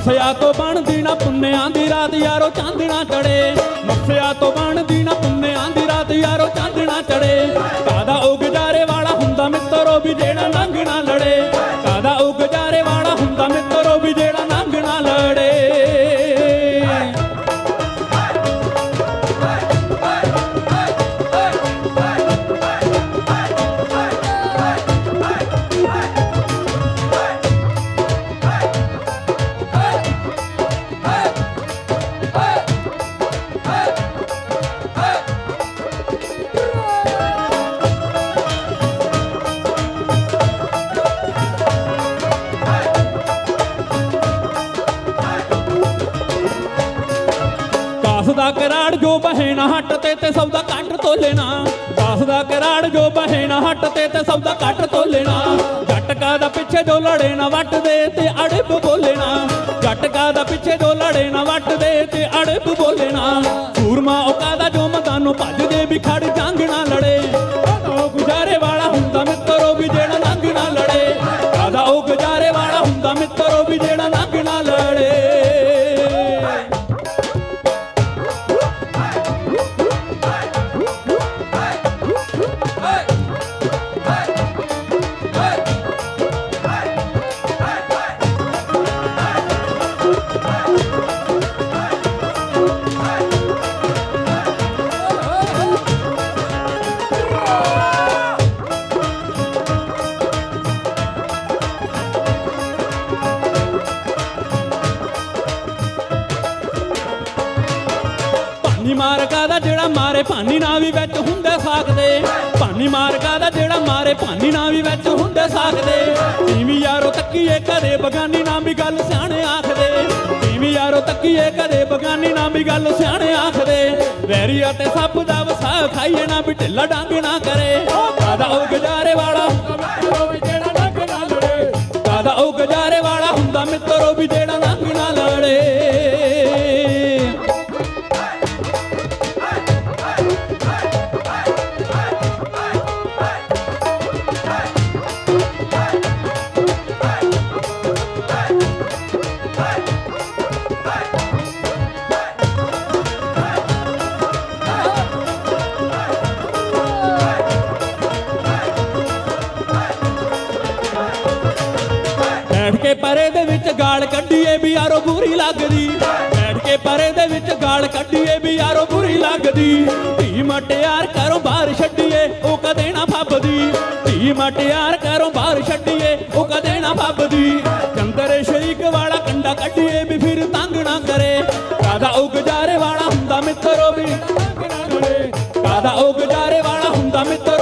ਮੱਸਿਆ ਤੋਂ ਬਣਦੀ ਨਾ ਪੁੰਨਿਆਂ ਦੀ ਰਾਤ ਯਾਰੋ ਚਾਂਦਣਾ ਚੜੇ। ਮੱਸਿਆ ਤੋਂ ਬਣਦੀ ਨਾ ਪੁੰਨਿਆਂ ਦੀ ਰਾਤ ਯਾਰੋ ਚਾਂਦਣਾ ਚੜੇ। ਕਾਦਾ ਉਹ ਗੁਜ਼ਾਰੇ ਵਾਲਾ ਹੁੰਦਾ ਮਿੱਤਰੋ ਵੀ ਜਿਹੜਾ ਲੰਘਣਾ ਕਾਸ ਦਾ ਕਰਾੜ ਜੋ ਬਹੇ ਨਾ ਹੱਟ ਤੇ ਤੇ ਸੌਦਾ ਕੱਟ ਤੋਂ ਲੈਣਾ ਕਾਸ ਦਾ ਕਰਾੜ ਜੋ ਬਹੇ ਹੱਟ ਤੇ ਤੇ ਦਾ ਕੱਟ ਤੋਂ ਲੈਣਾ ਜੱਟਕਾ ਦਾ ਪਿੱਛੇ ਜੋ ਲੜੇ ਨਾ ਵੱਟ ਦੇ ਤੇ ਅੜਬ ਬੋਲੇਣਾ। ਜੱਟਕਾ ਦਾ ਪਿੱਛੇ ਜੋ ਲੜੇ ਨਾ ਵੱਟ ਦੇ ਤੇ ਅੜਬ ਬੋਲੇਣਾ। ਸੂਰਮਾ ਉਹ ਦਾ ਜੋ ਮੈਦਾਨੋਂ ਭੱਜਦੇ ਵੀ ਖੜ ਜੰਗ ਨਾ ਲੜੇ। ਭਾਨੀ ਮਾਰਕਾ ਦਾ ਜਿਹੜਾ ਮਾਰੇ ਭਾਨੀ ਨਾ ਵੀ ਵਿੱਚ ਹੁੰਦੇ ਸਾਖਦੇ ਭਾਨੀ ਮਾਰਕਾ ਦਾ ਜਿਹੜਾ ਮਾਰੇ ਭਾਨੀ ਨਾ ਵੀ ਵਿੱਚ ਹੁੰਦੇ ਸਾਖਦੇ ਤੀਵੀਂ ਯਾਰੋ ਤੱਕੀਏ ਕਦੇ ਬਗਾਨੀ ਨਾ ਵੀ ਗੱਲ ਸਿਆਣੇ ਆਖਦੇ। ਤੀਵੀਂ ਯਾਰੋ ਤੱਕੀਏ ਕਦੇ ਬਗਾਨੀ ਨਾ ਵੀ ਗੱਲ ਸਿਆਣੇ ਆਖਦੇ। ਵੈਰੀ ਅਤੇ ਸੱਪ ਦਾ ਵਸਾ ਖਾਈਏ ਨਾ ਵੀ ਢਿੱਲਾ ਡੰਗ ਨਾ ਕਰੇ। ਕਾਦਾ ਉਹ ਗੁਜ਼ਾਰੇ ਵਾਲਾ ਬੈਠ ਕੇ ਪਰੇ ਦੇ ਵਿੱਚ ਗਾਲ ਕੱਢੀਏ ਵੀ ਯਾਰੋ ਬੁਰੀ ਲੱਗਦੀ। ਬੈਠ ਕੇ ਪਰੇ ਦੇ ਵਿੱਚ ਗਾਲ ਕੱਢੀਏ ਵੀ ਯਾਰੋ ਬੁਰੀ ਲੱਗਦੀ। ਧੀ ਮਟਿਆਰ ਕਰੋ ਬਾਹਰ ਛੱਡੀਏ, ਉਹ ਕਦੇ ਨਾ ਫੱਬਦੀ ਧੀ ਮਟਿਆਰ ਕਰੋ ਬਾਹਰ ਛੱਡੀਏ, ਉਹ ਕਦੇ ਨਾ ਫੱਬਦੀ ਚੰਦਰ ਸ਼ਰੀਕ ਵਾਲਾ ਕੰਡਾ ਕੱਢੀਏ ਵੀ ਫਿਰ ਤੰਗ ਨਾ ਕਰੇ। ਕਾਦਾ ਉਹ ਗੁਜ਼ਾਰੇ ਵਾਲਾ ਹੁੰਦਾ ਮਿੱਤਰੋ ਵੀ। ਤੰਗ ਨਾ ਲੜੇ ਕਾਦਾ ਉਹ ਗੁਜ਼ਾਰੇ ਵਾਲਾ ਹੁੰਦਾ ਮਿੱਤਰੋ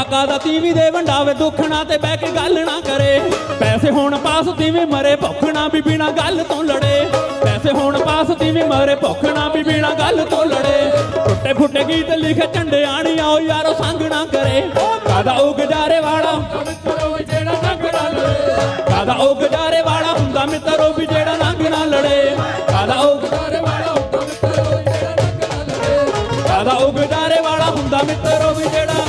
ਬੰਦਾ ਕਾਦਾ ਤੀਵੀਂ ਦੇ ਵੰਡਾਵੇ ਦੁੱਖਣਾ ਤੇ ਬਹਿ ਕੇ ਗੱਲ ਨਾ ਕਰੇ। ਪੈਸੇ ਹੋਣ ਪਾਸ ਤੀਵੀਂ ਮਰੇ ਭੁੱਖਣਾ ਵੀ ਬਿਨਾ ਗੱਲ ਤੋਂ ਲੜੇ। ਪੈਸੇ ਹੋਣ ਪਾਸ ਤੀਵੀਂ ਮਰੇ ਭੁੱਖਣਾ ਵੀ ਬਿਨਾ ਗੱਲ ਤੋਂ ਲੜੇ। ਟੁੱਟੇ ਫੁੱਟੇ ਗੀਤ ਲਿਖੇ ਝੰਡੇ ਆਣੀਆਂ, ਉਹ ਯਾਰੋ ਸੰਗ ਨਾ ਕਰੇ। ਕਾਦਾ ਉਹ ਗੁਜ਼ਾਰੇ ਵਾਲਾ ਮਿੱਤਰੋ ਜਿਹੜਾ ਸੰਗ ਨਾ ਲੜੇ। ਕਾਦਾ ਉਹ ਗੁਜ਼ਾਰੇ ਵਾਲਾ ਹੁੰਦਾ ਮਿੱਤਰੋ ਵੀ ਜਿਹੜਾ ਨੰਗ ਨਾ ਲੜੇ। ਕਾਦਾ ਉਹ ਗੁਜ਼ਾਰੇ ਵਾਲਾ ਹੁੰਦਾ ਮਿੱਤਰੋ ਵੀ ਜਿਹੜਾ ਨੰਗ ਨਾ ਲੜੇ। ਕਾਦਾ ਉਹ ਗੁਜ਼ਾਰੇ ਵਾਲਾ ਹੁੰਦਾ ਮਿੱਤਰੋ ਵੀ ਜਿਹੜਾ